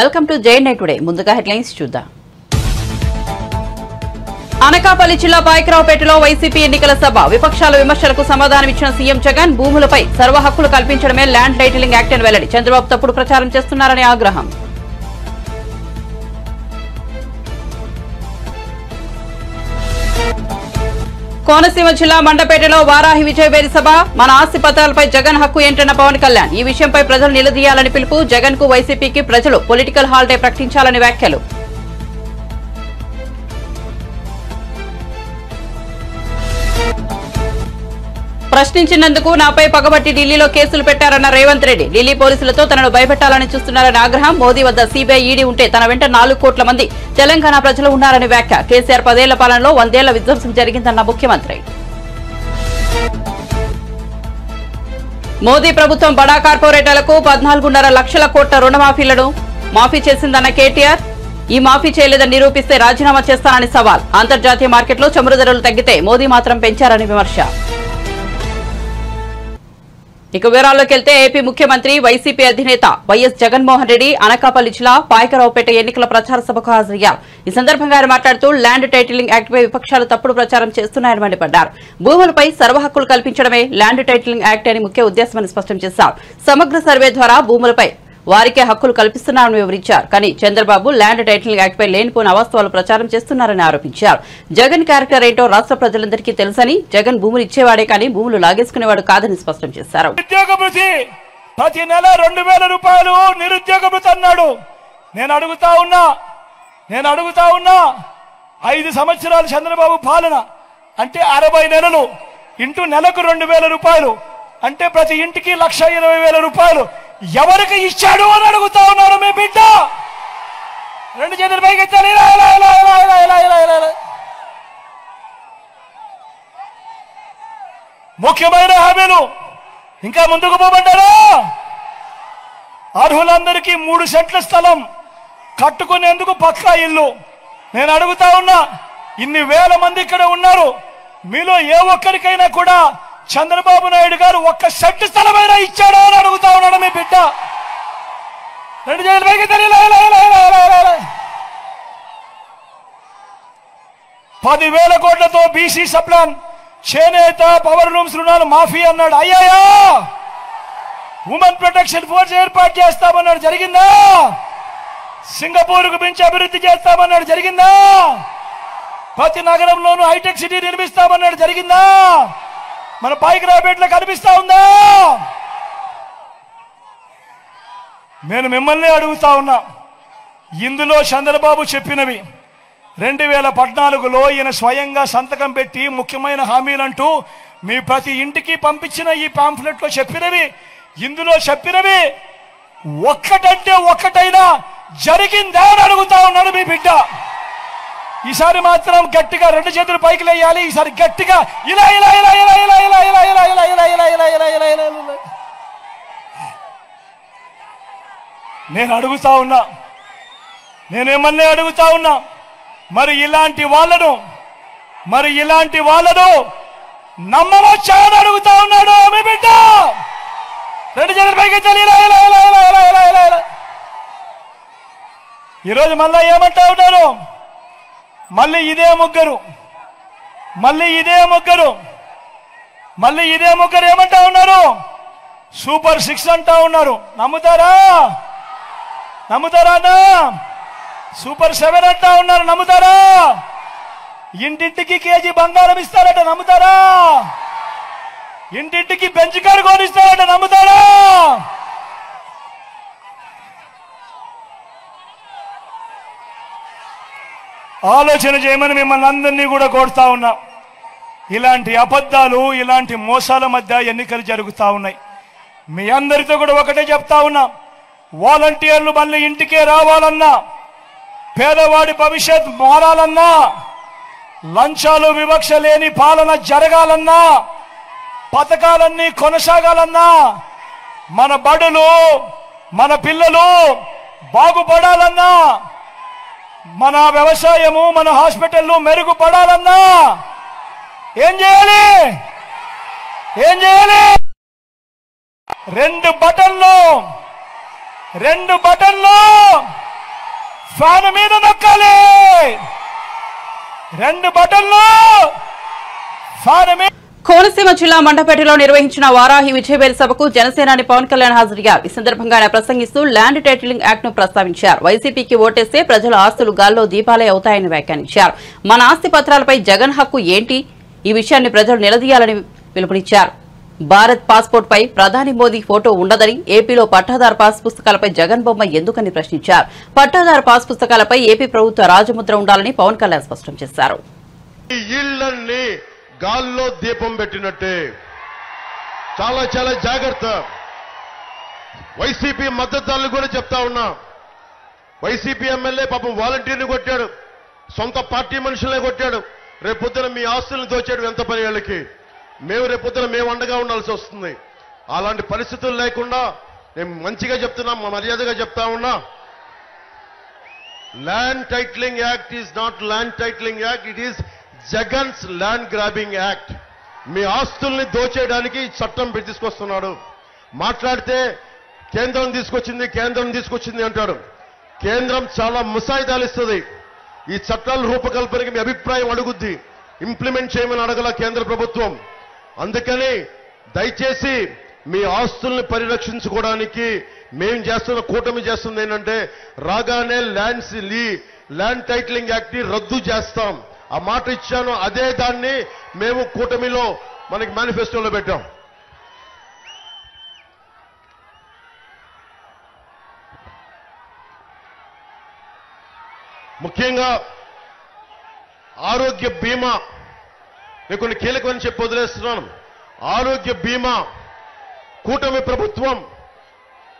Welcome to Jai night today. ముందుగా headlines చూద్దాం. అనకాపల్లి జిల్లా పాయకరావుపేటలో వైసీపీ ఎన్నికల సభ. విపక్షాల విమర్శలకు సమాధానమిచ్చిన సీఎం జగన్ భూములపై సర్వ హక్కులు కల్పించడమే ల్యాండ్ టైటిలింగ్ యాక్ట్ అని వెల్లడి. చంద్రబాబు తప్పుడు ప్రచారం చేస్తున్నారని ఆగ్రహం. కోనసీమ జిల్లా మండపేటలో వారాహి విజయవేరి సభ. మన ఆస్తి పత్రాలపై జగన్ హక్కు ఏంటన్న పవన్ కళ్యాణ్. ఈ విషయంపై ప్రజలు నిలదీయాలని పిలుపు జగన్కు వైసీపీకి ప్రజలు. పొలిటికల్ హాలిడే ప్రకటించాలని వ్యాఖ్యలు. ప్రశ్నించినందుకు నాపై పగబట్టి ఢిల్లీలో కేసులు పెట్టారన్న రేవంత్ రెడ్డి. ఢిల్లీ పోలీసులతో తనను భయపెట్టాలని చూస్తున్నారని ఆగ్రహం. మోదీ వద్ద సీబీఐ ఈడీ ఉంటే తన వెంట నాలుగు కోట్ల మంది తెలంగాణ ప్రజలు ఉన్నారని వ్యాఖ్య. కేసీఆర్ పదేళ్ళ పాలనలో వందేళ్ళ విధ్వంసం జరిగిందన్న ముఖ్యమంత్రి. మోదీ ప్రభుత్వం బడా కార్పొరేటర్లకు పద్నాలుగున్నర లక్షల కోట్ల రుణమాఫీలను మాఫీ చేసిందన్న కేటీఆర్. ఈ మాఫీ చేయలేదని నిరూపిస్తే రాజీనామా చేస్తానని సవాల్. అంతర్జాతీయ మార్కెట్లో చమురు ధరలు తగ్గితే మోదీ మాత్రం పెంచారని విమర్శ. ఇక వివరాల్లోకి వెళ్తే ఏపీ ముఖ్యమంత్రి వైసీపీ అధినేత వైఎస్ జగన్మోహన్ రెడ్డి అనకాపల్లి జిల్లా పాయకరావుపేట ఎన్నికల ప్రచార సభకు హాజరయ్యారు. ఈ సందర్భంగా ఆయన మాట్లాడుతూ ల్యాండ్ టైటిలింగ్ యాక్ట్ పై విపక్షాలు తప్పుడు ప్రచారం చేస్తున్నాయని మండిపడ్డారు. భూములపై సర్వహక్కులు కల్పించడమే ల్యాండ్ టైటిలింగ్ యాక్ట్ అని ముఖ్య ఉద్దేశమని స్పష్టం చేశారు. సమగ్ర సర్వే ద్వారా భూములపై వారికే హక్కులు కల్పిస్తున్నారని వివరించారు. కానీ చంద్రబాబు ల్యాండ్ టైటిల్ యాక్ట్పై లేనిపోని అవాస్తవాలు ప్రచారం చేస్తున్నారని ఆరోపించారు. జగన్ క్యారెక్టర్ ఏంటో రాష్ట్ర ప్రజలందరికీ తెలుసని జగన్ భూములు ఇచ్చేవాడే కానీ భూములు లాగేసుకునేవాడు కాదని స్పష్టం చేశారు. ప్రతి నెల రెండు వేల రూపాయలు నిరుద్యోగ భృతి అన్నాడు. నేను అడుగుతా ఉన్నా నేను అడుగుతా ఉన్నా ఐదు సంవత్సరాలు చంద్రబాబు పాలన అంటే అరవై నెలలు ఇంటూ నెలకు రెండు వేల రూపాయలు అంటే ప్రతి ఇంటికి లక్ష ఇరవై వేల రూపాయలు ఎవరికి ఇచ్చాడు అని అడుగుతా ఉన్నాడు మీ బిడ్డ? రెండు చేతులు పైకి ఎత్తాలి. ముఖ్యమైన హామీలు. ఇంకా ముందుకు పోబడ్డారా అర్హులందరికీ మూడు సెంట్ల స్థలం కట్టుకునేందుకు పక్కా ఇల్లు. నేను అడుగుతా ఉన్నా ఇన్ని వేల మంది ఇక్కడ ఉన్నారు. మీలో ఏ ఒక్కరికైనా కూడా చంద్రబాబు నాయుడు గారు ఒక్క షెడ్ స్థలమైనా ఇచ్చాడో అని అడుగుతా ఉన్నాడు మీ బిడ్డ. రెండు చేతులు పైకి ఎత్తాలి, పదివేల కోట్లతో బీసీ సప్లాన్ చేనేత పవర్ రూమ్స్ రుణాలు మాఫీ అన్నాడు. అయ్యాయా ఉమెన్ ప్రొటెక్షన్ ఫోర్స్ ఏర్పాటు చేస్తామన్నాడు. జరిగిందా? సింగపూర్కు మించి అభివృద్ధి చేస్తామన్నాడు. జరిగిందా? ప్రతి నగరంలోనూ హైటెక్ సిటీ నిర్మిస్తామన్నాడు. జరిగిందా? మన పైకి రాబేట్లో కనిపిస్తా ఉందా? నేను మిమ్మల్ని అడుగుతా ఉన్నా. ఇందులో చంద్రబాబు చెప్పినవి. రెండు వేల పద్నాలుగులో ఈయన స్వయంగా సంతకం పెట్టి ముఖ్యమైన హామీలంటూ మీ ప్రతి ఇంటికి పంపించిన ఈ పాంఫ్లెట్లో చెప్పినవి. ఇందులో చెప్పినవి ఒక్కటంటే ఒక్కటైనా జరిగిందా అని అడుగుతా ఉన్నాడు మీ బిడ్డ. ఈసారి మాత్రం గట్టిగా రెండు చేతులు పైకి లేయాలి ఈసారి గట్టిగా ఇలా ఇలా ఇలా ఇలా ఇలా ఇలా ఇలా ఇలా ఇలా ఇలా ఇలా ఇలా ఇలా ఇలా ఇలా ఇలా నేను అడుగుతా ఉన్నా నేనేమన్నా అడుగుతా ఉన్నా మరి ఇలాంటి వాళ్ళను మరి ఇలాంటి వాళ్ళను నమ్మవచ్చా అని అడుగుతా ఉన్నాడు మీ బిడ్డ రెండు చేతుల పైకి ఇలా ఇలా ఇలా ఇలా ఇలా ఇలా ఇలా ఈరోజు మళ్ళా ఏమంటా ఉన్నారు మళ్ళీ ఇదే ముగ్గురు. మళ్ళీ ఇదే ముగ్గురు. మళ్ళీ ఇదే ముగ్గురు ఏమంటా ఉన్నారు? సూపర్ సిక్స్ అంటా ఉన్నారు. నమ్ముతారా? నమ్ముతారా సూపర్ సెవెన్ అంటా ఉన్నారు. నమ్ముతారా? ఇంటింటికి కేజీ బంగారం ఇస్తారట. నమ్ముతారా? ఇంటింటికి బెంచ్ కారు కొనిస్తారట. నమ్ముతారా? ఆలోచన చేయమని మిమ్మల్ని అందరినీ కూడా కోరుతా ఉన్నా. ఇలాంటి అబద్ధాలు ఇలాంటి మోసాల మధ్య ఎన్నికలు జరుగుతా ఉన్నాయి. మీ అందరితో కూడా ఒకటే చెప్తా ఉన్నా. వాలంటీర్లు మళ్ళీ ఇంటికే రావాలన్నా పేదవాడి భవిష్యత్ మారాలన్నా లంచాలు వివక్ష లేని పాలన జరగాలన్నా పథకాలన్నీ కొనసాగాలన్నా మన బడులు మన పిల్లలు బాగుపడాలన్నా మన వ్యవసాయము మన హాస్పిటల్లు మెరుగుపడాలన్నా ఏం చేయాలి? ఏం చేయాలి? రెండు బటన్లు రెండు బటన్లు ఫ్యాన్ మీద నొక్కాలి. రెండు బటన్లు ఫ్యాన్ మీద కోనసీమ జిల్లా మండపేటలో నిర్వహించిన వారాహి విజయవేల సభకు జనసేనాని పవన్ కళ్యాణ్ హాజరయ్యారు. ఈ సందర్భంగా ఆయన ప్రసంగిస్తూ ల్యాండ్ టైటిలింగ్ యాక్ట్ను ప్రస్తావించారు. వైసీపీకి ఓటేస్తే ప్రజల ఆస్తులు గాల్లో దీపాలే అవుతాయని వ్యాఖ్యానించారు. మన ఆస్తి పత్రాలపై జగన్ హక్కు ఏంటి? ఈ విషయాన్ని ప్రజలు నిలదీయాలని పిలుపునిచ్చారు. భారత్ పాస్పోర్ట్ పై ప్రధాని మోదీ ఫోటో ఉండదని ఏపీలో పట్టాదారు పాస్ పుస్తకాలపై జగన్ బొమ్మ ఎందుకని ప్రశ్నించారు? పట్టాదారు పాస్ పుస్తకాలపై ఏపీ ప్రభుత్వ రాజముద్ర ఉండాలని పవన్ కళ్యాణ్ స్పష్టం చేశారు. గాల్లో దీపం పెట్టినట్టే. చాలా చాలా జాగ్రత్త. వైసీపీ మద్దతుదారులు కూడా చెప్తా ఉన్నా. వైసీపీ ఎమ్మెల్యే పాపం వాలంటీర్ని కొట్టాడు. సొంత పార్టీ మనుషులే కొట్టాడు. రేపొద్దున మీ ఆస్తులను దోచాడు ఎంత పని వాళ్ళకి? మేము రేపొద్దున మేము అండగా ఉండాల్సి వస్తుంది. అలాంటి పరిస్థితులు లేకుండా నేను మంచిగా చెప్తున్నా మర్యాదగా చెప్తా ఉన్నా. Land titling act is not land titling act it is Jagan's land grabbing act. మీ ఆస్తుల్ని దోచేయడానికి చట్టం తీసుకొస్తున్నాడు మాట్లాడితే కేంద్రం తీసుకొచ్చింది కేంద్రం తీసుకొచ్చింది అంటాడు. కేంద్రం చాలా ముసాయిదాలు ఇస్తుంది. ఈ చట్టాల రూపకల్పనకి మీ అభిప్రాయం అడుగుద్ది. ఇంప్లిమెంట్ చేయమని అడగల కేంద్ర ప్రభుత్వం. అందుకని దయచేసి మీ ఆస్తుల్ని పరిరక్షించుకోవడానికి మేం చేస్తున్న కూటమి చేస్తుంది ఏంటంటే రాగానే ల్యాండ్స్ లీ ల్యాండ్ టైటిలింగ్ యాక్ట్ని రద్దు చేస్తాం. ఆ మాట ఇచ్చాను అదే దాన్ని మేము కూటమిలో మనకి మేనిఫెస్టోలో పెట్టాం. ముఖ్యంగా ఆరోగ్య బీమా నేను కొన్ని కీలకమని చెప్పి వదిలేస్తున్నాను. ఆరోగ్య బీమా కూటమి ప్రభుత్వం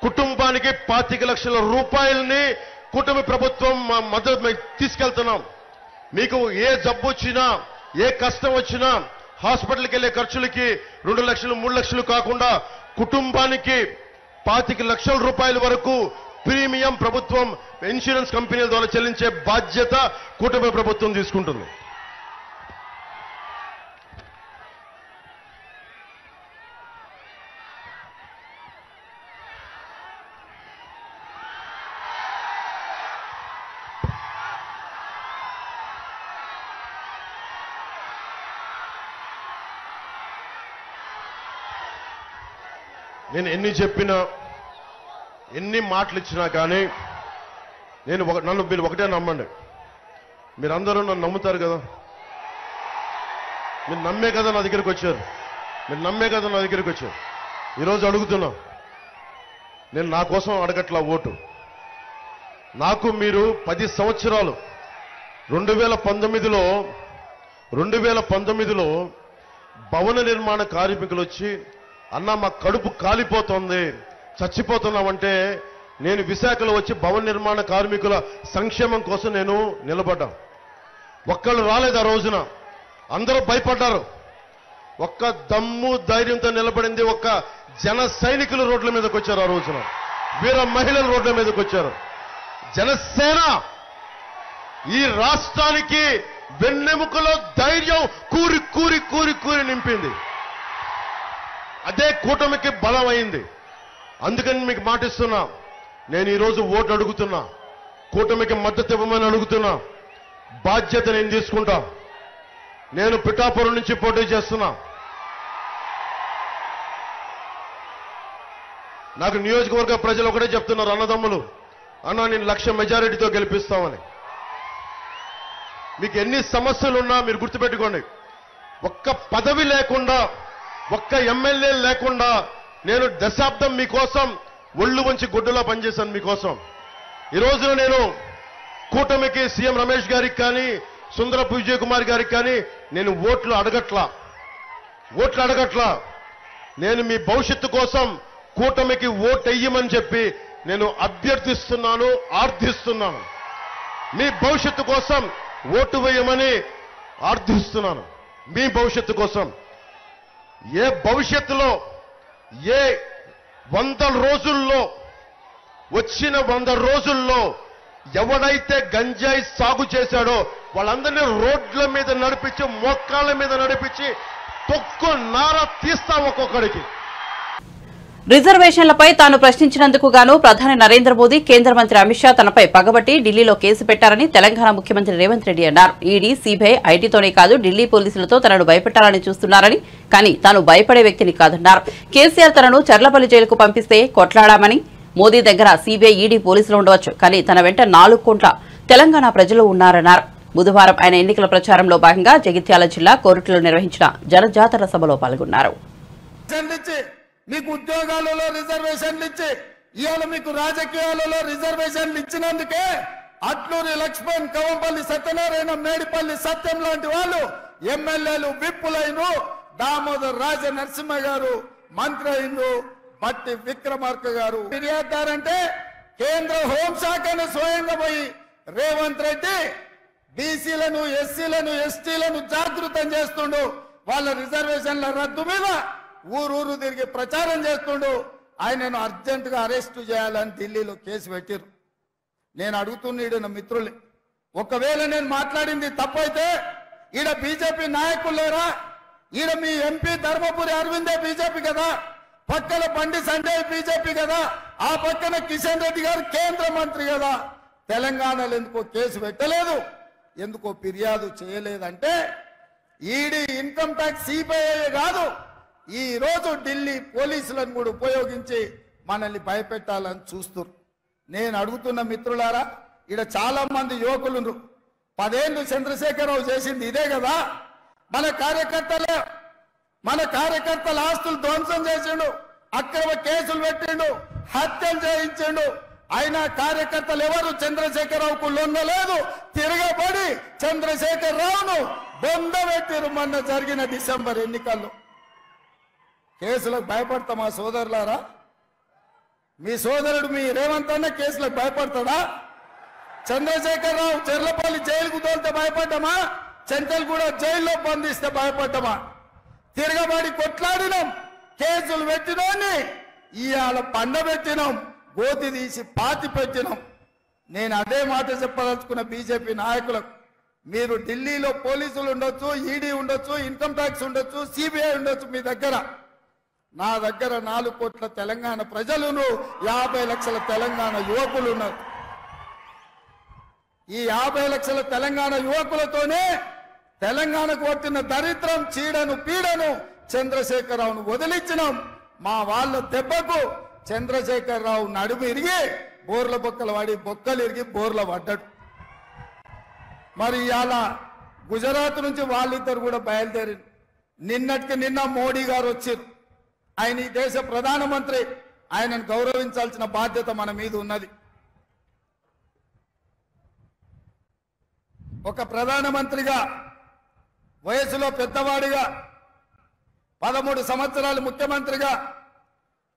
కుటుంబానికి పాతిక లక్షల రూపాయలని కూటమి ప్రభుత్వం మా మద్దతు తీసుకెళ్తున్నాం. మీకు ఏ జబ్బు వచ్చినా ఏ కష్టం వచ్చినా హాస్పిటల్కి వెళ్ళే ఖర్చులకి రెండు లక్షలు మూడు లక్షలు కాకుండా కుటుంబానికి పాతిక లక్షల రూపాయల వరకు ప్రీమియం ప్రభుత్వం ఇన్సూరెన్స్ కంపెనీల ద్వారా చెల్లించే బాధ్యత కూటమి ప్రభుత్వం తీసుకుంటుంది. నేను ఎన్ని చెప్పినా ఎన్ని మాటలు ఇచ్చినా కానీ నేను ఒక నన్ను మీరు ఒకటే నమ్మండి. మీరందరూ నన్ను నమ్ముతారు కదా. మీరు నమ్మే కదా నా దగ్గరికి వచ్చారు. మీరు నమ్మే కదా నా దగ్గరికి వచ్చారు. ఈరోజు అడుగుతున్నా నేను నా కోసం అడగట్లా ఓటు. నాకు మీరు పది సంవత్సరాలు రెండు వేల పంతొమ్మిదిలో రెండు వేల పంతొమ్మిదిలో భవన నిర్మాణ కార్మికులు వచ్చి అన్న మా కడుపు కాలిపోతోంది. చచ్చిపోతున్నామంటే నేను విశాఖలో వచ్చి భవన నిర్మాణ కార్మికుల సంక్షేమం కోసం నేను నిలబడ్డా. ఒక్కళ్ళు రాలేదు ఆ రోజున. అందరూ భయపడ్డారు. ఒక్క దమ్ము ధైర్యంతో నిలబడింది ఒక్క జన సైనికులు రోడ్ల మీదకి వచ్చారు ఆ రోజున. వీర మహిళలు రోడ్ల మీదకి వచ్చారు. జనసేన ఈ రాష్ట్రానికి వెన్నెముకలో ధైర్యం కూరి కూరి కూరి కూరి నింపింది. అదే కూటమికి బలం అయింది అందుకని మీకు మాటిస్తున్నా. నేను ఈరోజు ఓటు అడుగుతున్నా. కూటమికి మద్దతు ఇవ్వమని అడుగుతున్నా. బాధ్యత నేను తీసుకుంటా. నేను పిఠాపురం నుంచి పోటీ చేస్తున్నా. నాకు నియోజకవర్గ ప్రజలు ఒకటే చెప్తున్నారు అన్నదమ్ములు. అన్న నేను లక్ష మెజారిటీతో గెలిపిస్తామని. మీకు ఎన్ని సమస్యలున్నా మీరు గుర్తుపెట్టుకోండి. ఒక్క పదవి లేకుండా ఒక్క ఎమ్మెల్యే లేకుండా నేను దశాబ్దం మీకోసం ఒళ్ళు వంచి గుడ్డలా పనిచేశాను మీకోసం. ఈ రోజున నేను కూటమికి సీఎం రమేష్ గారికి కానీ సుందరపు విజయ్ కుమార్ గారికి కానీ నేను ఓట్లు అడగట్లా. ఓట్లు అడగట్లా. నేను మీ భవిష్యత్తు కోసం కూటమికి ఓట్ వేయమని చెప్పి నేను అభ్యర్థిస్తున్నాను ఆర్థిస్తున్నాను. మీ భవిష్యత్తు కోసం ఓటు వేయమని ఆర్థిస్తున్నాను. మీ భవిష్యత్తు కోసం. ఏ భవిష్యత్తులో ఏ వంద రోజుల్లో వచ్చిన వంద రోజుల్లో ఎవడైతే గంజాయి సాగు చేశాడో వాళ్ళందరినీ రోడ్ల మీద నడిపించి మోకాళ్ళ మీద నడిపించి తొక్కు నార తీస్తాం ఒక్కొక్కడికి. రిజర్వేషన్లపై తాను ప్రశ్నించినందుకు గాను ప్రధాని నరేంద్ర మోదీ కేంద్ర మంత్రి అమిత్ షా తనపై పగబట్టి ఢిల్లీలో కేసు పెట్టారని తెలంగాణ ముఖ్యమంత్రి రేవంత్ రెడ్డి అన్నారు. ఈడీ సీబీఐ ఐటీతోనే కాదు ఢిల్లీ పోలీసులతో తనను భయపెట్టాలని చూస్తున్నారని కానీ తాను భయపడే వ్యక్తిని కాదన్నారు. కేసీఆర్ తనను చర్లపల్లి జైలుకు పంపిస్తే కొట్లాడామని మోదీ దగ్గర సీబీఐ ఈడీ పోలీసులు ఉండవచ్చు కానీ తన వెంట నాలుగు కోట్ల తెలంగాణ ప్రజలు ఉన్నారన్నారు. బుధవారం ఆయన ఎన్నికల ప్రచారంలో భాగంగా జగిత్యాల జిల్లా కోరుట్లో నిర్వహించిన జనజాతర సభలో పాల్గొన్నారు. మీకు ఉద్యోగాలలో రిజర్వేషన్లు ఇచ్చి ఇవాళ మీకు రాజకీయాలలో రిజర్వేషన్లు ఇచ్చినందుకే అట్లూరి లక్ష్మణ్ కవంపల్లి సత్యనారాయణ మేడిపల్లి సత్యం లాంటి వాళ్ళు ఎమ్మెల్యేలు విప్పులైన దామోదర్ రాజ నరసింహ గారు మంత్రి అయిండు బట్టి విక్రమార్క గారు ఫిర్యాదారంటే కేంద్ర హోంశాఖను స్వయంగా పోయి రేవంత్ రెడ్డి బీసీలను ఎస్సీలను ఎస్టీలను జాగృతం చేస్తుండు. వాళ్ళ రిజర్వేషన్ల రద్దు మీద ఊరూరు తిరిగి ప్రచారం చేస్తుండు. ఆయనను నేను అర్జెంటుగా అరెస్టు చేయాలని ఢిల్లీలో కేసు పెట్టిరు నేను అడుగుతున్నాడు నా మిత్రులే ఒకవేళ నేను మాట్లాడింది తప్పైతే ఈడ బీజేపీ నాయకులు లేరా? ఈడ మీ ఎంపీ ధర్మపురి అరవిందే బీజేపీ కదా? పక్కన బండి సంజయ్ బీజేపీ కదా? ఆ పక్కన కిషన్ రెడ్డి గారు కేంద్ర మంత్రి కదా? తెలంగాణలో ఎందుకో కేసు పెట్టలేదు. ఎందుకో ఫిర్యాదు చేయలేదంటే ఈడీ ఇన్కమ్ ట్యాక్స్ సిబిఐ కాదు. ఈ రోజు ఢిల్లీ పోలీసులను కూడా ఉపయోగించి మనల్ని భయపెట్టాలని చూస్తున్నారు నేను అడుగుతున్న మిత్రులారా ఇక్కడ చాలా మంది యువకులు పదేళ్ళు చంద్రశేఖరరావు చేసింది ఇదే కదా? మన కార్యకర్తలే మన కార్యకర్తల ఆస్తులు ధ్వంసం చేసిండు అక్రమ కేసులు పెట్టిండు హత్యలు చేయించిండు. అయినా కార్యకర్తలు ఎవరు? చంద్రశేఖరరావుకు లొంగలేదు. తిరగబడి చంద్రశేఖరరావును బొంద పెట్టిరు మొన్న జరిగిన డిసెంబర్ ఎన్నికల్లో. కేసులకు భయపడతామా సోదరులారా? మీ సోదరుడు మీ రేవంత్ అన్న కేసులకు భయపడతాడా? చంద్రశేఖరరావు చెర్లపల్లి జైలుకు తోలితే భయపడ్డామా? చెంతలు కూడా జైల్లో బంధిస్తే భయపడ్డామా? తిరగబడి కొట్లాడినాం కేసులు పెట్టినోని ఇవాళ పండబెట్టినాం గోతి తీసి పాతి పెట్టినాం. నేను అదే మాట చెప్పదలుచుకున్న బీజేపీ నాయకులకు మీరు ఢిల్లీలో పోలీసులు ఉండొచ్చు ఈడీ ఉండొచ్చు ఇన్కమ్ ట్యాక్స్ ఉండొచ్చు సిబిఐ ఉండొచ్చు మీ దగ్గర. నా దగ్గర నాలుగు కోట్ల తెలంగాణ ప్రజలును యాభై లక్షల తెలంగాణ యువకులు ఉన్నారు ఈ యాభై లక్షల తెలంగాణ యువకులతోనే తెలంగాణకు వచ్చిన దరిద్రం చీడను పీడను చంద్రశేఖరరావును వదిలించినాం. మా వాళ్ళ దెబ్బకు చంద్రశేఖరరావు నడుము ఇరిగి బోర్ల బొక్కలు వాడి బొక్కలు ఇరిగి బోర్ల పడ్డాడు. మరి ఇవాళ గుజరాత్ నుంచి వాళ్ళిద్దరు కూడా బయలుదేరి. నిన్నటికి నిన్న మోడీ గారు వచ్చారు ఆయన ఈ దేశ ప్రధానమంత్రి ఆయనను గౌరవించాల్సిన బాధ్యత మన మీద ఉన్నది. ఒక ప్రధానమంత్రిగా వయసులో పెద్దవాడిగా పదమూడు సంవత్సరాలు ముఖ్యమంత్రిగా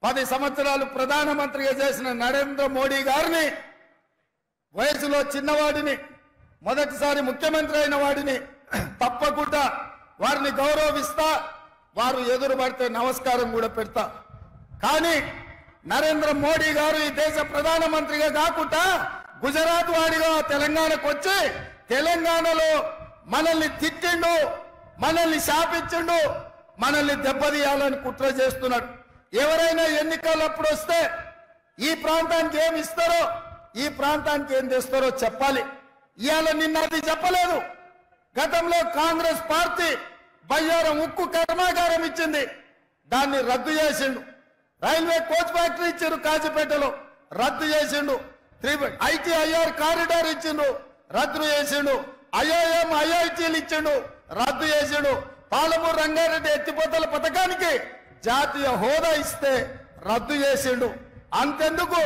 పది సంవత్సరాలు ప్రధానమంత్రిగా చేసిన నరేంద్ర మోడీ గారిని వయసులో చిన్నవాడిని మొదటిసారి ముఖ్యమంత్రి అయిన వాడిని తప్పకుండా వారిని గౌరవిస్తా వారు ఎదురు పడితే నమస్కారం కూడా పెడతా. కానీ నరేంద్ర మోడీ గారు ఈ దేశ ప్రధానమంత్రిగా కాకుండా గుజరాత్ వాడిగా తెలంగాణకు వచ్చి తెలంగాణలో మనల్ని తిట్టిండు మనల్ని శాపించిండు మనల్ని దెబ్బతీయాలని కుట్ర చేస్తున్నాడు ఎవరైనా ఎన్నికలప్పుడు వస్తే ఈ ప్రాంతానికి ఏమి ఇస్తారో ఈ ప్రాంతానికి ఏం తెస్తారో చెప్పాలి. ఇవాళ నిన్న అది చెప్పలేదు. గతంలో కాంగ్రెస్ పార్టీ బయ్యారం ఉక్కు కర్మాగారం ఇచ్చింది. దాన్ని రద్దు చేసిండు. రైల్వే కోచ్ ఫ్యాక్టరీ ఇచ్చిండు కాజీపేటలో. రద్దు చేసిండు. ఐటీఐఆర్ కారిడార్ ఇచ్చిండు. రద్దు చేసిండు. ఐఐఎం ఐఐటీలు ఇచ్చిండు. రద్దు చేసిండు. పాలమూరు రంగారెడ్డి ఎత్తిపోతల పథకానికి జాతీయ హోదా ఇస్తే రద్దు చేసిండు. అంతెందుకు?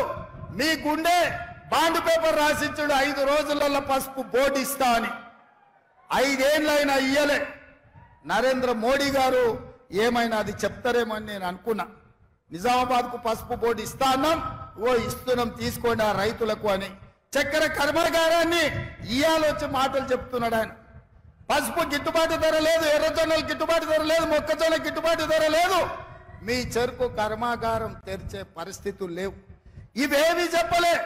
మీ గుండె బాండ్ పేపర్ రాసిచ్చుడు. ఐదు రోజులలో పసుపు బోర్డు ఇస్తా అని. ఐదేళ్ళైనా ఇయ్యలే. నరేంద్ర మోడీ గారు ఏమైనా అది చెప్తారేమో అని నేను అనుకున్నా. నిజామాబాద్కు పసుపు బోర్డు ఇస్తా అన్నాం. ఓ ఇస్తున్నాం తీసుకోండి ఆ రైతులకు అని. చక్కెర కర్మాగారాన్ని ఇయాలొచ్చి మాటలు చెప్తున్నాడు ఆయన. పసుపు గిట్టుబాటు ధర లేదు ఎర్రజొన్నలు గిట్టుబాటు ధర లేదు మొక్కజొన్న గిట్టుబాటు ధర లేదు. మీ చెరుకు కర్మాగారం తెరిచే పరిస్థితులు లేవు. ఇవేవి చెప్పలే.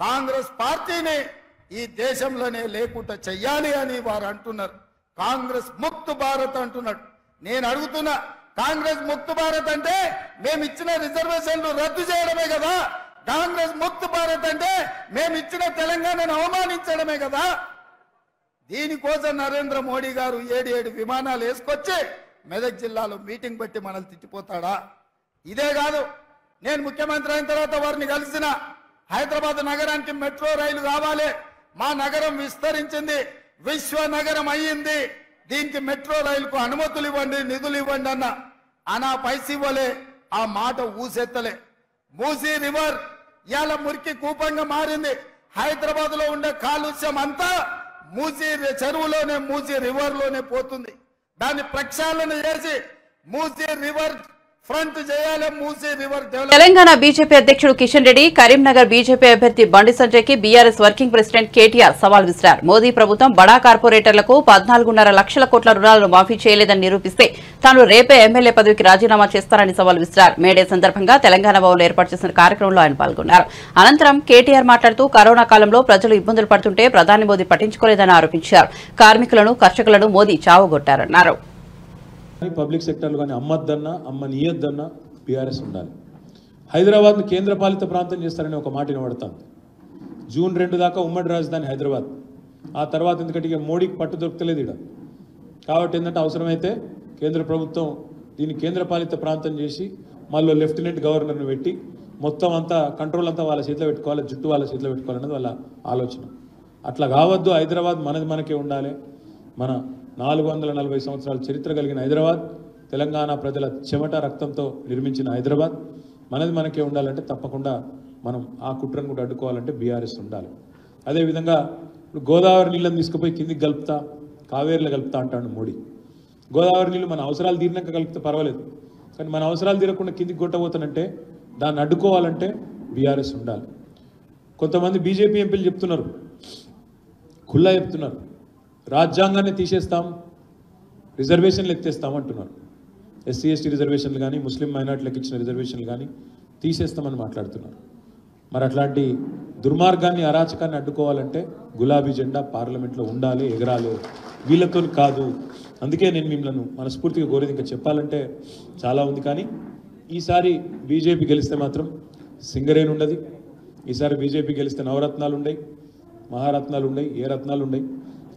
కాంగ్రెస్ పార్టీని ఈ దేశంలోనే లేకుండా చెయ్యాలి అని వారు అంటున్నారు. కాంగ్రెస్ ముక్త్ భారత్ అంటున్నాడు. నేను అడుగుతున్నా కాంగ్రెస్ ముక్తు భారత్ అంటే మేము ఇచ్చిన రిజర్వేషన్లు రద్దు చేయడమే కదా. కాంగ్రెస్ ముక్తు భారత్ అంటే మేము ఇచ్చిన తెలంగాణను అవమానించడమే కదా. దీనికోసం నరేంద్ర మోడీ గారు ఏడు ఏడు విమానాలు వేసుకొచ్చి మెదక్ జిల్లాలో మీటింగ్ పెట్టి మనల్ని తిట్టిపోతాడా? ఇదే కాదు నేను ముఖ్యమంత్రి అయిన తర్వాత వారిని కలిసిన హైదరాబాద్ నగరానికి మెట్రో రైలు కావాలి మా నగరం విస్తరించింది. విశ్వనగరం అయ్యింది. దీనికి మెట్రో రైలుకు అనుమతులు ఇవ్వండి నిధులు ఇవ్వండి అన్న. అనా పైసి ఇవ్వలే ఆ మాట ఊసెత్తలే. మూసీ రివర్ ఇవాళ మురికి కూపంగా మారింది. హైదరాబాద్లో ఉండే కాలుష్యం అంతా మూసీ చెరువులోనే మూసీ రివర్లోనే పోతుంది. దాన్ని ప్రక్షాళన చేసి మూసీ రివర్ తెలంగాణ బీజేపీ అధ్యక్షుడు కిషన్ రెడ్డి కరీంనగర్ బీజేపీ అభ్యర్థి బండి సంజయ్కి బీఆర్ఎస్ వర్కింగ్ ప్రెసిడెంట్ కేటీఆర్ సవాల్ విసిరారు. మోదీ ప్రభుత్వం బడా కార్పొరేటర్లకు పద్నాలుగున్నర లక్షల కోట్ల రుణాలను మాఫీ చేయలేదని నిరూపిస్తే తాను రేపే ఎమ్మెల్యే పదవికి రాజీనామా చేస్తానని సవాల్ విసిరారు. మేడే సందర్భంగా తెలంగాణ భవన్లో ఏర్పాటు చేసిన కార్యక్రమంలో ఆయన పాల్గొన్నారు. అనంతరం కేటీఆర్ మాట్లాడుతూ కరోనా కాలంలో ప్రజలు ఇబ్బందులు పడుతుంటే ప్రధాని మోదీ పట్టించుకోలేదని ఆరోపించారు. కార్మికులను కర్షకులను మోదీ చావగొట్టారన్నారు. కానీ పబ్లిక్ సెక్టర్లు కానీ అమ్మద్దన్నా అమ్మనియద్దన్నా బీఆర్ఎస్ ఉండాలి. హైదరాబాద్ను కేంద్రపాలిత ప్రాంతం చేస్తారని ఒక మాట వినబడతాను జూన్ రెండు దాకా ఉమ్మడి రాజధాని హైదరాబాద్. ఆ తర్వాత ఎందుకంటే మోడీకి పట్టు దొరకలేదు ఇక్కడ కాబట్టి ఏంటంటే అవసరమైతే కేంద్ర ప్రభుత్వం దీన్ని కేంద్రపాలిత ప్రాంతం చేసి మళ్ళీ లెఫ్టినెంట్ గవర్నర్ని పెట్టి మొత్తం అంతా కంట్రోల్ అంతా వాళ్ళ చేతిలో పెట్టుకోవాలి జుట్టు వాళ్ళ చేతిలో పెట్టుకోవాలన్నది వాళ్ళ ఆలోచన. అట్లా కావద్దు హైదరాబాద్ మనది మనకే ఉండాలి. మన నాలుగు వందల నలభై సంవత్సరాల చరిత్ర కలిగిన హైదరాబాద్ తెలంగాణ ప్రజల చెమట రక్తంతో నిర్మించిన హైదరాబాద్ మనది మనకే ఉండాలంటే తప్పకుండా మనం ఆ కుట్రను కూడా అడ్డుకోవాలంటే బీఆర్ఎస్ ఉండాలి. అదేవిధంగా ఇప్పుడు గోదావరి నీళ్ళని తీసుకుపోయి కిందికి కలుపుతా కావేరీలో కలుపుతా అంటాడు మోడీ. గోదావరి నీళ్ళు మన అవసరాలు తీరినాక కలిపితే పర్వాలేదు. కానీ మన అవసరాలు తీరకుండా కిందికి కొట్టబోతానంటే దాన్ని అడ్డుకోవాలంటే బీఆర్ఎస్ ఉండాలి. కొంతమంది బీజేపీ ఎంపీలు చెప్తున్నారు. ఖుల్లా చెప్తున్నారు. రాజ్యాంగాన్ని తీసేస్తాం రిజర్వేషన్లు ఎత్తేస్తాం అంటున్నారు. ఎస్సీ ఎస్టీ రిజర్వేషన్లు కానీ ముస్లిం మైనార్టీలకు ఇచ్చిన రిజర్వేషన్లు కానీ తీసేస్తామని మాట్లాడుతున్నారు. మరి అట్లాంటి దుర్మార్గాన్ని అరాచకాన్ని అడ్డుకోవాలంటే గులాబీ జెండా పార్లమెంట్లో ఉండాలి ఎగరాలి. వీళ్ళతో కాదు. అందుకే నేను మిమ్మల్ని మనస్ఫూర్తిగా కోరేది ఇంకా చెప్పాలంటే చాలా ఉంది. కానీ ఈసారి బీజేపీ గెలిస్తే మాత్రం సింగరేణి ఉండదు. ఈసారి బీజేపీ గెలిస్తే నవరత్నాలు ఉన్నాయి మహారత్నాలు ఉన్నాయి ఏ రత్నాలు ఉన్నాయి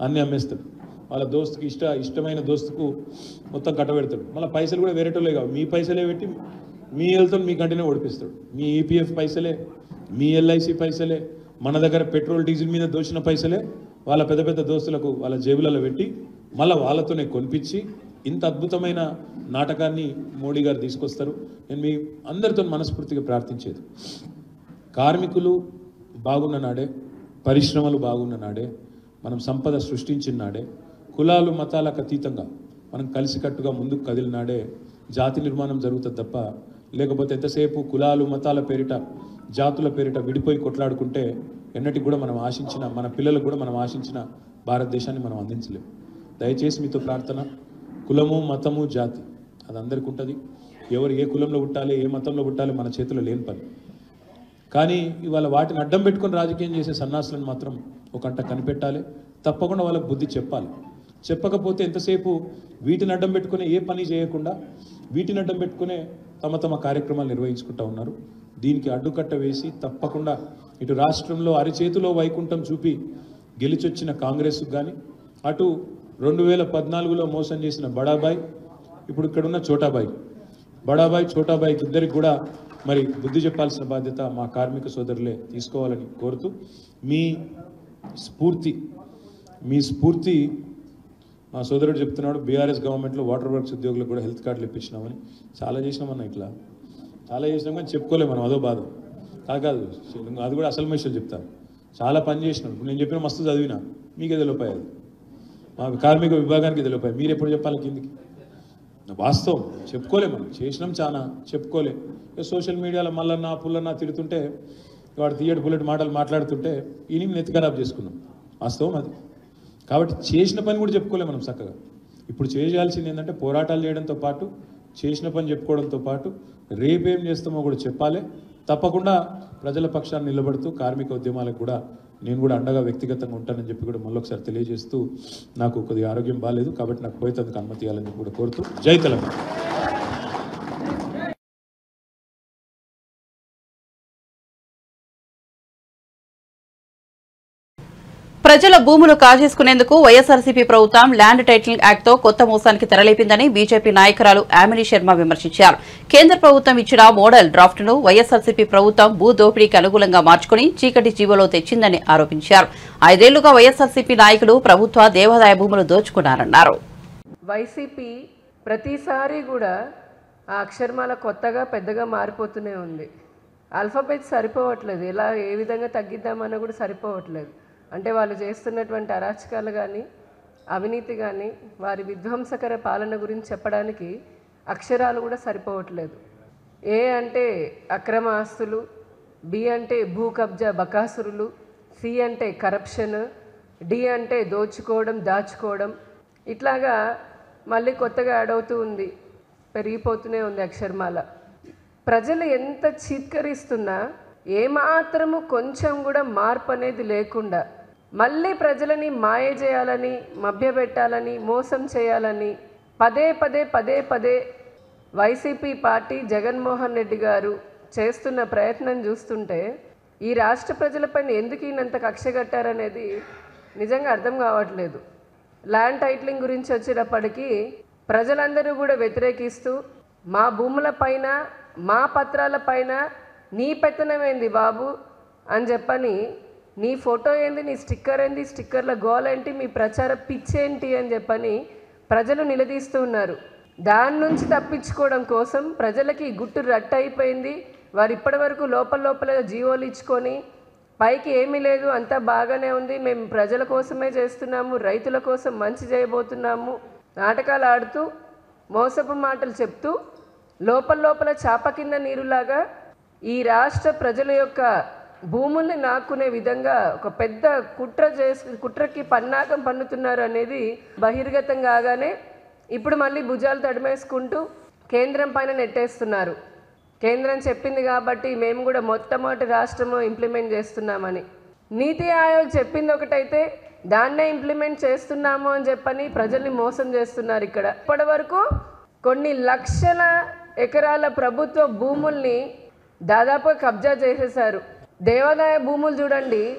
అన్నీ అమ్మేస్తాడు వాళ్ళ దోస్తుకి ఇష్ట ఇష్టమైన దోస్తుకు మొత్తం కట్టబెడతాడు మళ్ళీ పైసలు కూడా వేరేటోళ్ళే కావు. మీ పైసలే పెట్టి మీ వెళ్తో మీ కంటినే ఓడిపిస్తాడు. మీ ఈపీఎఫ్ పైసలే మీ ఎల్ఐసి పైసలే మన దగ్గర పెట్రోల్ డీజిల్ మీద దోచిన పైసలే వాళ్ళ పెద్ద పెద్ద దోస్తులకు వాళ్ళ జేబులలో పెట్టి మళ్ళీ వాళ్ళతోనే కొనిపించి ఇంత అద్భుతమైన నాటకాన్ని మోడీ గారు తీసుకొస్తారు. నేను మీ అందరితో మనస్ఫూర్తిగా ప్రార్థించేది. కార్మికులు బాగున్న నాడే పరిశ్రమలు బాగున్న నాడే మనం సంపద సృష్టించినాడే కులాలు మతాలకు అతీతంగా మనం కలిసికట్టుగా ముందుకు కదిలినాడే జాతి నిర్మాణం జరుగుతుంది తప్ప లేకపోతే ఎంతసేపు కులాలు మతాల పేరిట జాతుల పేరిట విడిపోయి కొట్లాడుకుంటే ఎన్నటికి కూడా మనం ఆశించిన మన పిల్లలకు కూడా మనం ఆశించిన భారతదేశాన్ని మనం అందించలేము దయచేసి మీతో ప్రార్థన. కులము మతము జాతి అది అందరికి ఉంటుంది ఎవరు ఏ కులంలో పుట్టాలి ఏ మతంలో పుట్టాలి మన చేతిలో లేని పని. కానీ ఇవాళ వాటిని అడ్డం పెట్టుకుని రాజకీయం చేసే సన్నాసులను మాత్రం ఒకంట కనిపెట్టాలి. తప్పకుండా వాళ్ళకి బుద్ధి చెప్పాలి. చెప్పకపోతే ఎంతసేపు వీటిని అడ్డం పెట్టుకునే ఏ పని చేయకుండా వీటిని అడ్డం పెట్టుకునే తమ తమ కార్యక్రమాలు నిర్వహించుకుంటా ఉన్నారు. దీనికి అడ్డుకట్ట వేసి తప్పకుండా ఇటు రాష్ట్రంలో అరిచేతిలో వైకుంఠం చూపి గెలిచొచ్చిన కాంగ్రెస్కు కానీ అటు రెండు వేల పద్నాలుగులో మోసం చేసిన బడాబాయ్ ఇప్పుడు ఇక్కడున్న చోటాబాయ్. బడాబాయ్ చోటాబాయ్కి ఇద్దరికి కూడా మరి బుద్ధి చెప్పాల్సిన బాధ్యత మా కార్మిక సోదరులే తీసుకోవాలని కోరుతూ మీ స్ఫూర్తి మీ స్ఫూర్తి మా సోదరుడు చెప్తున్నాడు బీఆర్ఎస్ గవర్నమెంట్లో వాటర్ వర్క్స్ ఉద్యోగులకు కూడా హెల్త్ కార్డులు ఇప్పించినామని. చాలా చేసినామన్నా ఇట్లా. చాలా చేసినాం కానీ చెప్పుకోలేము మనం అదో బాధ. కాదు కాదు అది కూడా అసలు మనుషులు చెప్తాను చాలా పని చేసినాం ఇప్పుడు నేను చెప్పిన మస్తు చదివినా. మీకే తెలియపోయాయి అది? మా కార్మిక విభాగానికి తెలియపోయాయి మీరు ఎప్పుడు చెప్పాలి కిందికి? వాస్తవం. చెప్పుకోలే మనం. చేసినాం చాలా చెప్పుకోలే. సోషల్ మీడియాలో మల్లన్న పుల్లన్న తిడుతుంటే వాడు తీయడు బుల్లెట్ మాటలు మాట్లాడుతుంటే ఈయన నెత్తి ఖరాబ్ చేసుకున్నాం. వాస్తవం అది. కాబట్టి చేసిన పని కూడా చెప్పుకోలేము మనం చక్కగా. ఇప్పుడు చేయాల్సింది ఏంటంటే పోరాటాలు చేయడంతో పాటు చేసిన పని చెప్పుకోవడంతో పాటు రేపేం చేస్తామో కూడా చెప్పాలి. తప్పకుండా ప్రజల పక్షాన్ని నిలబడుతూ కార్మిక ఉద్యమాలకు కూడా నేను కూడా అండగా వ్యక్తిగతంగా ఉంటానని చెప్పి కూడా మళ్ళొకసారి తెలియజేస్తూ నాకు కొద్దిగా ఆరోగ్యం బాగాలేదు కాబట్టి నాకు పోయేందుకు అనుమతి ఇవ్వాలని కూడా కోరుతూ జై తెలంగాణ. ప్రజల భూములు కాజేసుకునేందుకు వైఎస్ఆర్సీపీ ప్రభుత్వం ల్యాండ్ టైటిలింగ్ యాక్ట్తో కొత్త మోసానికి తెరలేపిందని బీజేపీ నాయకురాలు ఆమిని శర్మ విమర్శించారు. కేంద్ర ప్రభుత్వం ఇచ్చిన మోడల్ డ్రాఫ్ట్ను వైఎస్ఆర్సీపీ ప్రభుత్వం భూ దోపిడీకి అనుగుణంగా మార్చుకుని చీకటి జీవోలో తెచ్చిందని ఆరోపించారు. ఐదేళ్ళుగా వైఎస్ఆర్సీపీ నాయకులు ప్రభుత్వ దేవాదాయ భూములు దోచుకున్నారన్నారు. వైసీపీ ప్రతిసారి కూడా ఆ అక్షరమాల కొత్తగా పెద్దగా మారిపోతూనే ఉంది. ఆల్ఫాబెట్ సరిపోవట్లేదు. ఎలా ఏ విధంగా తగ్గిద్దామన్నా కూడా సరిపోవట్లేదు. అంటే వాళ్ళు చేస్తున్నటువంటి అరాచకాలు కానీ అవినీతి కానీ వారి విధ్వంసకర పాలన గురించి చెప్పడానికి అక్షరాలు కూడా సరిపోవట్లేదు. ఏ అంటే అక్రమ ఆస్తులు బి అంటే భూ కబ్జా బకాసురులు సి అంటే కరప్షన్ డి అంటే దోచుకోవడం దాచుకోవడం ఇట్లాగా మళ్ళీ కొత్తగా యాడ్ అవుతూ ఉంది పెరిగిపోతూనే ఉంది అక్షరమాల. ప్రజలు ఎంత చీత్కరిస్తున్నా ఏమాత్రము కొంచెం కూడా మార్పు అనేది లేకుండా మళ్ళీ ప్రజలని మాయ చేయాలని మభ్యపెట్టాలని మోసం చేయాలని పదే పదే పదే పదే వైసీపీ పార్టీ జగన్మోహన్ రెడ్డి గారు చేస్తున్న ప్రయత్నం చూస్తుంటే ఈ రాష్ట్ర ప్రజలపైన ఎందుకు ఈయనంత కక్ష కట్టారనేది నిజంగా అర్థం కావట్లేదు. ల్యాండ్ టైటిలింగ్ గురించి వచ్చినప్పటికీ ప్రజలందరూ కూడా వ్యతిరేకిస్తూ మా భూములపైన మా పత్రాలపైన నీ పెత్తనమేంది బాబు అని చెప్పని నీ ఫోటో ఏంది నీ స్టిక్కర్ ఏంది స్టిక్కర్ల గోల్ ఏంటి మీ ప్రచార పిచ్చేంటి అని చెప్పని ప్రజలు నిలదీస్తూ ఉన్నారు. దాని నుంచి తప్పించుకోవడం కోసం ప్రజలకి గుట్టు రట్టు అయిపోయింది. వారు ఇప్పటి వరకు లోపల లోపల జీవోలు ఇచ్చుకొని పైకి ఏమీ లేదు అంతా బాగానే ఉంది. మేము ప్రజల కోసమే చేస్తున్నాము రైతుల కోసం మంచి చేయబోతున్నాము నాటకాలు ఆడుతూ మోసపు మాటలు చెప్తూ లోపల లోపల చాప కింద నీరులాగా ఈ రాష్ట్ర ప్రజల యొక్క భూముల్ని నాక్కునే విధంగా ఒక పెద్ద కుట్ర చేసి కుట్రకి పన్నాగం పన్నుతున్నారు అనేది బహిర్గతం కాగానే ఇప్పుడు మళ్ళీ భుజాలు తడిమేసుకుంటూ కేంద్రం పైన నెట్టేస్తున్నారు. కేంద్రం చెప్పింది కాబట్టి మేము కూడా మొట్టమొదటి రాష్ట్రము ఇంప్లిమెంట్ చేస్తున్నామని. నీతి ఆయోగ్ చెప్పింది ఒకటైతే దాన్నే ఇంప్లిమెంట్ చేస్తున్నాము అని చెప్పని ప్రజల్ని మోసం చేస్తున్నారు ఇక్కడ. ఇప్పటి వరకు కొన్ని లక్షల ఎకరాల ప్రభుత్వ భూముల్ని దాదాపు కబ్జా చేసేశారు. దేవాలయ భూములు చూడండి.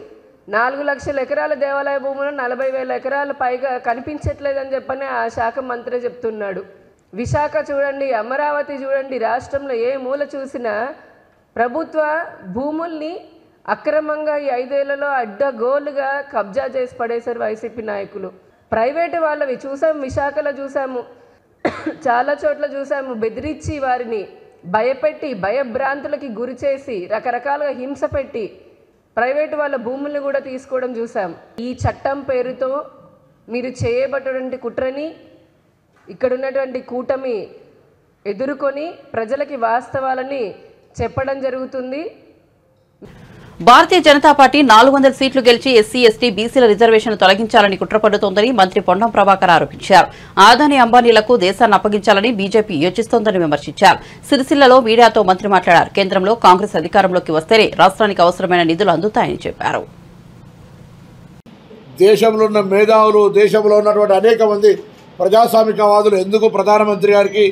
నాలుగు లక్షల ఎకరాల దేవాలయ భూములు నలభై వేల ఎకరాల పైగా కనిపించట్లేదని చెప్పని ఆ శాఖ మంత్రి చెప్తున్నాడు. విశాఖ చూడండి అమరావతి చూడండి రాష్ట్రంలో ఏ మూల చూసినా ప్రభుత్వ భూముల్ని అక్రమంగా ఈ ఐదేళ్ళలో అడ్డగోలుగా కబ్జా చేసి పడేశారు వైసీపీ నాయకులు. ప్రైవేటు వాళ్ళవి చూసాం విశాఖలో చూసాము. చాలా చోట్ల చూసాము బెదిరించి వారిని. భయపెట్టి భయభ్రాంతులకి గురి చేసి రకరకాలుగా హింస పెట్టి ప్రైవేటు వాళ్ళ భూముల్ని కూడా తీసుకోవడం చూసాం. ఈ చట్టం పేరుతో మీరు చేయబడినటువంటి కుట్రని ఇక్కడ ఉన్నటువంటి కూటమి ఎదుర్కొని ప్రజలకి వాస్తవాలని చెప్పడం జరుగుతుంది. భారతీయ జనతా పార్టీ నాలుగు వందల సీట్లు గెలిచి ఎస్సీ ఎస్టీ బీసీల రిజర్వేషన్ తొలగించాలని కుట్రపడుతోందని మంత్రి పొన్నం ప్రభాకర్ ఆరోపించారు. ఆదాని అంబానీలకు దేశాన్ని అప్పగించాలని బీజేపీ యోచిస్తోందని విమర్శించారు. సిరిసిల్లలో మీడియాతో మంత్రి మాట్లాడారు. కేంద్రంలో కాంగ్రెస్ అధికారంలోకి వస్తేనే రాష్ట్రానికి అవసరమైన నిధులు అందుతాయని చెప్పారు. దేశంలో ఉన్న మేధావులు దేశంలో ఉన్నటువంటి అనేక మంది ప్రజాస్వామికవాదులు ఎందుకు ప్రధానమంత్రి గారికి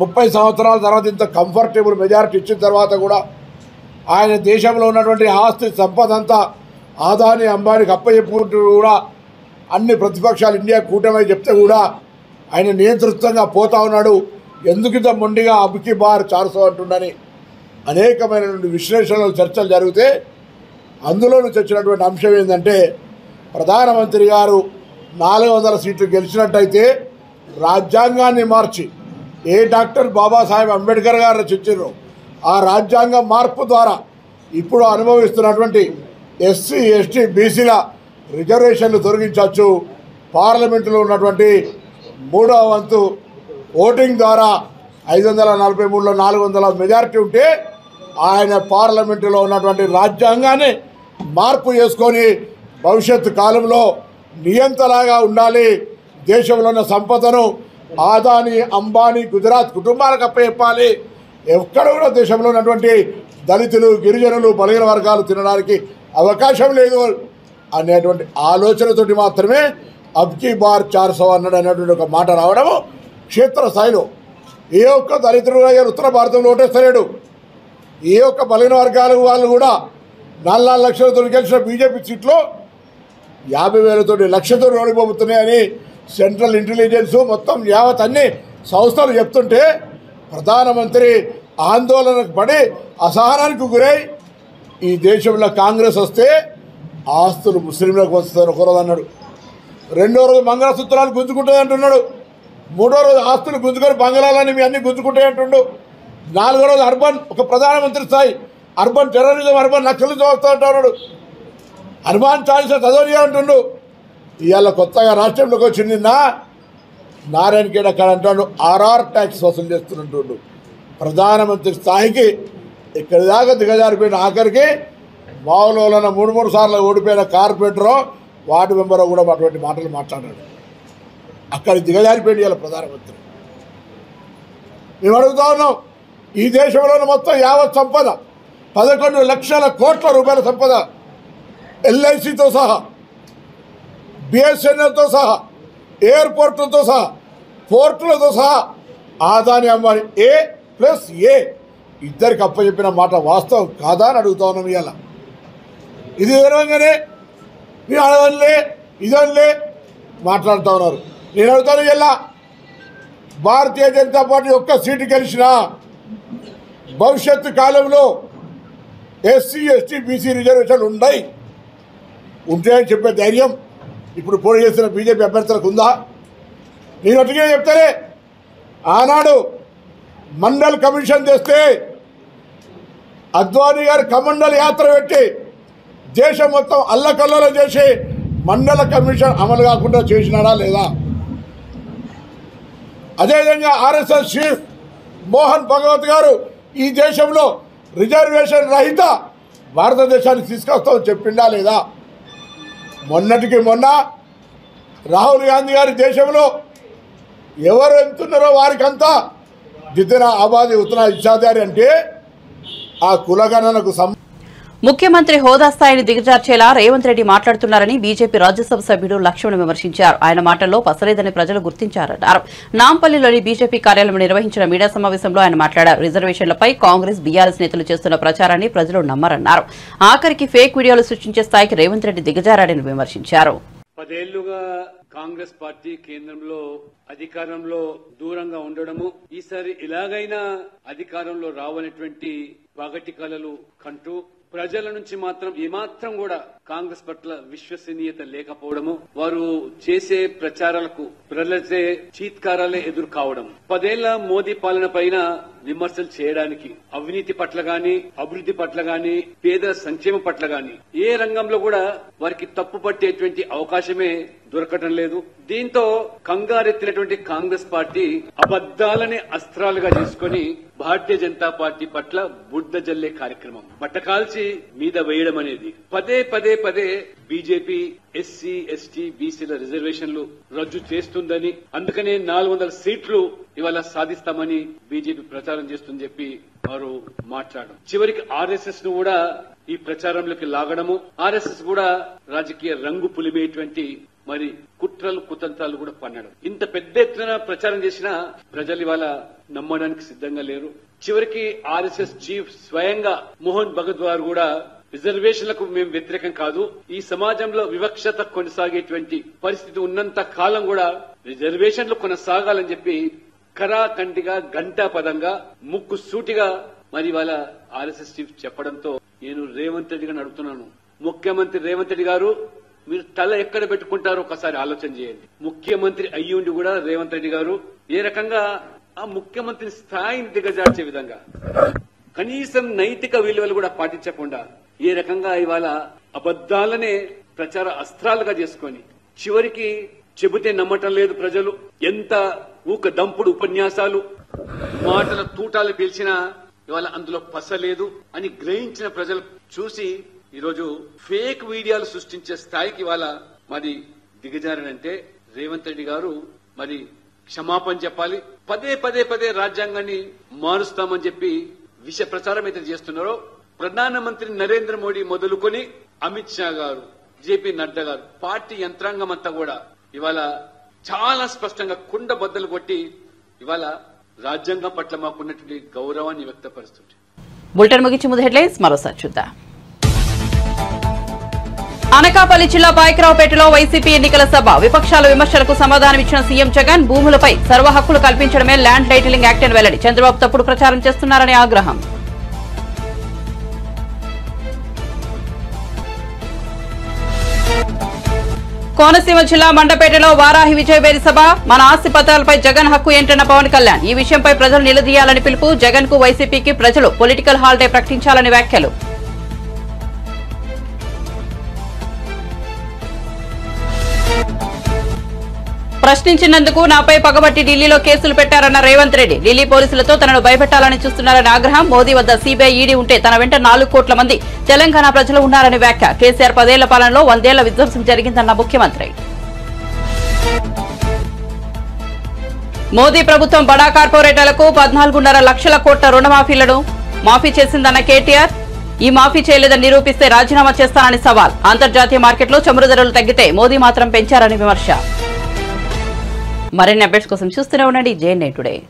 ముప్పై సంవత్సరాల తర్వాత ఇంత కంఫర్టబుల్ మెజారిటీ ఇచ్చిన తర్వాత కూడా ఆయన దేశంలో ఉన్నటువంటి ఆస్తి సంపద అంతా ఆదాని అంబానికి అప్పచెప్పుకుంటూ కూడా అన్ని ప్రతిపక్షాలు ఇండియా కూటమి చెప్తే కూడా ఆయన నియంతృత్వంగా పోతా ఉన్నాడు. ఎందుకు ఇంత మొండిగా అబుకి బార్ చారుసో అంటుండని అనేకమైనటువంటి విశ్లేషణలు చర్చలు జరిగితే అందులో నుంచి వచ్చినటువంటి అంశం ఏంటంటే ప్రధానమంత్రి గారు నాలుగు వందల సీట్లు గెలిచినట్టయితే రాజ్యాంగాన్ని మార్చి ఏ డాక్టర్ బాబాసాహెబ్ అంబేద్కర్ గారు రచించారు ఆ రాజ్యాంగ మార్పు ద్వారా ఇప్పుడు అనుభవిస్తున్నటువంటి ఎస్సీ ఎస్టీ బీసీల రిజర్వేషన్లు తొలగించవచ్చు. పార్లమెంటులో ఉన్నటువంటి మూడవ వంతు ఓటింగ్ ద్వారా ఐదు వందల నలభై మూడులో నాలుగు వందల మెజారిటీ ఉంటే ఆయన పార్లమెంటులో ఉన్నటువంటి రాజ్యాంగాన్ని మార్పు చేసుకొని భవిష్యత్తు కాలంలో నియంతలాగా ఉండాలి. దేశంలో ఉన్న సంపదను ఆదాని అంబానీ గుజరాత్ కుటుంబాలకు అప్పచెప్పాలి. ఎక్కడ కూడా దేశంలో ఉన్నటువంటి దళితులు గిరిజనులు బలహీన వర్గాలు తినడానికి అవకాశం లేదు అనేటువంటి ఆలోచనతోటి మాత్రమే అబ్కి బార్ చార్సో అన్నాడు అనేటువంటి ఒక మాట రావడము క్షేత్రస్థాయిలో. ఏ ఒక్క దళితుడు అయ్యారు ఉత్తర భారతంలో ఓటేస్తలేడు. ఏ ఒక్క బలహీన వర్గాలు వాళ్ళు కూడా నాలుగు నాలుగు లక్షలతో గెలిచిన బీజేపీ సీట్లో యాభై వేలతోటి లక్షతో ఓడిపోతున్నాయని సెంట్రల్ ఇంటెలిజెన్స్ మొత్తం యావత్ అన్ని సంస్థలు చెప్తుంటే ప్రధానమంత్రి ఆందోళనకు పడి అసహనానికి గురై ఈ దేశంలో కాంగ్రెస్ వస్తే ఆస్తులు ముస్లింలకు వస్తుంది ఒకరోజు అన్నాడు. రెండో రోజు మంగళసూత్రాలు గుంజుకుంటుంది అంటున్నాడు. మూడో రోజు ఆస్తులు గుంజుకొని బంగాళాలని మీ అన్ని గుంజుకుంటాయి అంటుండు. నాలుగో రోజు అర్బన్ ఒక ప్రధానమంత్రి స్థాయి అర్బన్ టెర్రరిజం అర్బన్ నక్సలు చూస్తూ అంటున్నాడు. హనుమాన్ చాలీసా చదవని అంటుండు ఇవాళ కొత్తగా రాష్ట్రంలోకి వచ్చింది నారాయణ ఖేడ్ అక్కడ అంటాడు ఆర్ఆర్ ట్యాక్స్ వసూలు చేస్తున్నట్టు ప్రధానమంత్రి స్థాయికి ఇక్కడి దాకా దిగజారిపోయిన ఆఖరికి మావులో మూడు మూడు సార్లు ఓడిపోయిన కార్పొరేటరు వార్డు మెంబర్ కూడా అటువంటి మాటలు మాట్లాడాడు. అక్కడ దిగజారిపోయింది ఇవాళ ప్రధానమంత్రి. మేము అడుగుతా ఉన్నాం ఈ దేశంలోని మొత్తం యావత్ సంపద పదకొండు లక్షల కోట్ల రూపాయల సంపద ఎల్ఐసితో సహా బిఎస్ఎన్ఎల్తో సహా ఎయిర్పోర్టులతో సహా పోర్టులతో సహా ఆదాని అమ్మాని ఏ ప్లస్ ఏ ఇద్దరికి అప్పచెప్పిన మాట వాస్తవం కాదా అని అడుగుతా ఉన్నాం ఇవాళ. ఇది విధంగానే నేను అడగలే ఇదనిలే మాట్లాడుతూ ఉన్నారు. నేను అడుగుతాను ఇలా భారతీయ జనతా పార్టీ ఒక్క సీటు గెలిచిన భవిష్యత్తు కాలంలో ఎస్సీ ఎస్టీ బీసీ రిజర్వేషన్లు ఉన్నాయి ఉంటాయని చెప్పే ధైర్యం ఇప్పుడు పోటీ చేస్తున్న బీజేపీ అభ్యర్థులకు ఉందా? నేను అటుగా చెప్తానే ఆనాడు మండల్ కమిషన్ చేస్తే అద్వానీ గారు కమండల్ యాత్ర పెట్టి దేశం మొత్తం అల్లకల్లోలం చేసి మండల కమిషన్ అమలు కాకుండా చేసినాడా లేదా? అదేవిధంగా ఆర్ఎస్ఎస్ చీఫ్ మోహన్ భగవత్ గారు ఈ దేశంలో రిజర్వేషన్ రహిత భారతదేశాన్ని తీసుకొస్తామని చెప్పిండా లేదా? మొన్నటికి మొన్న రాహుల్ గాంధీ గారి దేశంలో ఎవరు ఎంతున్నారో వారికంతా జితిన ఆబాది ఉత్తన ఇచ్చాదారి అంటే ఆ కులగణనకు సం ముఖ్యమంత్రి హోదా స్థాయిని దిగజార్చేలా రేవంత్ రెడ్డి మాట్లాడుతున్నారని బీజేపీ రాజ్యసభ సభ్యుడు లక్ష్మణ్ విమర్శించారు. ఆయన మాటల్లో పసలేదని ప్రజలు గుర్తించారన్నారు. నాంపల్లిలోని బీజేపీ కార్యాలయం నిర్వహించిన మీడియా సమావేశంలో ఆయన మాట్లాడారు. రిజర్వేషన్లపై కాంగ్రెస్ బీఆర్ఎస్ నేతలు చేస్తున్న ప్రచారాన్ని ప్రజలు నమ్మరన్నారు. ఆఖరికి ఫేక్ వీడియోలు సృష్టించే స్థాయికి రేవంత్ రెడ్డి దిగజారాడని విమర్శించారు. పదేళ్ళుగా కాంగ్రెస్ పార్టీ కేంద్రంలో అధికారంలో దూరంగా ఉండడము ఈసారి ఎలాగైనా అధికారంలో రావనటువంటి పగటి కలలు కంటూ ప్రజల నుంచి మాత్రం ఏమాత్రం కూడా కాంగ్రెస్ పట్ల విశ్వసనీయత లేకపోవడము వారు చేసే ప్రచారాలకు ప్రజలచే చీత్కారాలే ఎదురు కావడం పదేళ్ళ మోదీ పాలన పైన విమర్శలు చేయడానికి అవినీతి పట్ల గాని అభివృద్ధి పట్ల గాని పేద సంక్షేమ పట్ల గాని ఏ రంగంలో కూడా వారికి తప్పు పట్టేటువంటి అవకాశమే దొరకటం లేదు. దీంతో కంగారెత్తినటువంటి కాంగ్రెస్ పార్టీ అబద్దాలని అస్త్రాలుగా చేసుకుని భారతీయ జనతా పార్టీ పట్ల బుడ్డ జల్లే కార్యక్రమం. బట్టకాల్చి మీద వేయడం అనేది. పదే పదే పదే బీజేపీ ఎస్సీ ఎస్టీ బీసీల రిజర్వేషన్లు రద్దు చేస్తుందని అందుకనే నాలుగు వందల సీట్లు ఇవాళ సాధిస్తామని బీజేపీ ప్రచారం చేస్తుందని చెప్పి వారు మాట్లాడడం. చివరికి ఆర్ఎస్ఎస్ను కూడా ఈ ప్రచారంలోకి లాగడము ఆర్ఎస్ఎస్ కూడా రాజకీయ రంగు పులిమేటువంటి మరి కుట్రలు కుతంత్రాలు కూడా పన్నడం. ఇంత పెద్ద ఎత్తున ప్రచారం చేసినా ప్రజలు ఇవాళ నమ్మడానికి సిద్ధంగా లేరు. చివరికి ఆర్ఎస్ఎస్ చీఫ్ స్వయంగా మోహన్ భగత్ వారు కూడా రిజర్వేషన్లకు మేము వ్యతిరేకం కాదు. ఈ సమాజంలో వివక్షత కొనసాగేటువంటి పరిస్థితి ఉన్నంత కాలం కూడా రిజర్వేషన్లు కొనసాగాలని చెప్పి కరాఖండిగా గంటా పదంగా ముక్కు సూటిగా మరి వాళ్ళ ఆర్ఎస్ఎస్ చీఫ్ చెప్పడంతో నేను రేవంత్ రెడ్డి గారిని అడుగుతున్నాను. ముఖ్యమంత్రి రేవంత్ రెడ్డి గారు మీరు తల ఎక్కడ పెట్టుకుంటారో ఒకసారి ఆలోచన చేయండి. ముఖ్యమంత్రి అయ్యుండి కూడా రేవంత్ రెడ్డి గారు ఏ రకంగా ఆ ముఖ్యమంత్రి స్థాయిని దిగజార్చే విధంగా కనీసం నైతిక విలువలు కూడా పాటించకుండా ఏ రకంగా ఇవాళ అబద్దాలనే ప్రచార అస్త్రాలుగా చేసుకొని చివరికి చెబితే నమ్మటం లేదు ప్రజలు. ఎంత ఊక దంపుడు ఉపన్యాసాలు మాటల తూటాలు పిలిచినా ఇవాళ అందులో పస లేదు అని గ్రహించిన ప్రజలు చూసి ఈరోజు ఫేక్ వీడియోలు సృష్టించే స్థాయికి ఇవాళ మరి దిగజారనంటే రేవంత్ రెడ్డి గారు మరి క్షమాపణ చెప్పాలి. పదే పదే పదే రాజ్యాంగాన్ని మారుస్తామని చెప్పి విష ప్రచారం అయితే చేస్తున్నారో ప్రధానమంత్రి నరేంద్ర మోడీ మొదలుకొని అమిత్ షా గారు జేపీ నడ్డా గారు పార్టీ యంత్రాంగం అంతా కూడా ఇవాళ చాలా స్పష్టంగా కుండ బద్దలు కొట్టి ఇవాళ రాజ్యాంగం పట్ల మాకున్నటువంటి గౌరవాన్ని వ్యక్తపరుస్తుంది బులెటిన్ ముగించి ముందు హెడ్లైన్స్ మరోసారి చూద్దాం. అనకాపల్లి జిల్లా పాయకరావుపేటలో వైసీపీ ఎన్నికల సభ. విపక్షాల విమర్శలకు సమాధానమిచ్చిన సీఎం జగన్ భూములపై సర్వ హక్కులు కల్పించడమే ల్యాండ్ టైటిలింగ్ యాక్ట్ అని వెల్లడి. చంద్రబాబు తప్పుడు ప్రచారం చేస్తున్నారని ఆగ్రహం. కోనసీమ జిల్లా మండపేటలో వారాహి విజయవేది సభ. మన ఆస్తి పత్రాలపై జగన్ హక్కు ఏంటన్న పవన్ కళ్యాణ్. ఈ విషయంపై ప్రజలు నిలదీయాలని పిలుపు జగన్కు వైసీపీకి ప్రజలు. పొలిటికల్ హాలిడే ప్రకటించాలని వ్యాఖ్యలు. ప్రశ్నించినందుకు నాపై పగబట్టి ఢిల్లీలో కేసులు పెట్టారన్న రేవంత్ రెడ్డి. ఢిల్లీ పోలీసులతో తనను భయపెట్టాలని చూస్తున్నారని ఆగ్రహం మోదీ వద్ద సీబీఐ ఈడీ ఉంటే తన వెంట నాలుగు కోట్ల మంది తెలంగాణ ప్రజలు ఉన్నారని వ్యాఖ్య. కేసీఆర్ పదేళ్ళ పాలనలో వందేళ్ళ విధ్వంసం జరిగిందన్న ముఖ్యమంత్రి. మోదీ ప్రభుత్వం బడా కార్పొరేటర్లకు పద్నాలుగున్నర లక్షల కోట్ల రుణమాఫీలను మాఫీ చేసిందన్న కేటీఆర్. ఈ మాఫీ చేయలేదని నిరూపిస్తే రాజీనామా చేస్తానని సవాల్. అంతర్జాతీయ మార్కెట్లో చమురు ధరలు తగ్గితే మోదీ మాత్రం పెంచారని విమర్శ. మరిన్ని అప్డేట్స్ కోసం చూస్తూనే ఉండండి. J today.